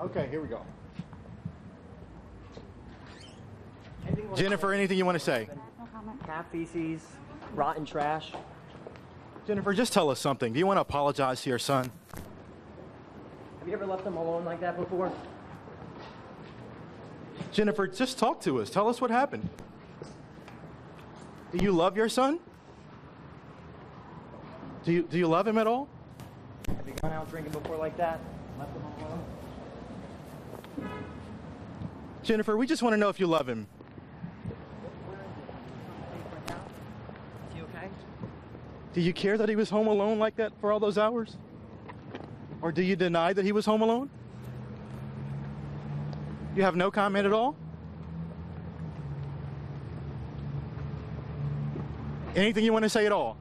Okay, here we go. Jennifer, anything you want to say? Cat feces, rotten trash. Jennifer, just tell us something. Do you want to apologize to your son? Have you ever left them alone like that before? Jennifer, just talk to us. Tell us what happened. Do you love your son? Do you, do you love him at all? Have you gone out drinking before like that? Left them alone? Jennifer, we just want to know if you love him. Is he okay? Do you care that he was home alone like that for all those hours? Or do you deny that he was home alone? You have no comment at all? Anything you want to say at all?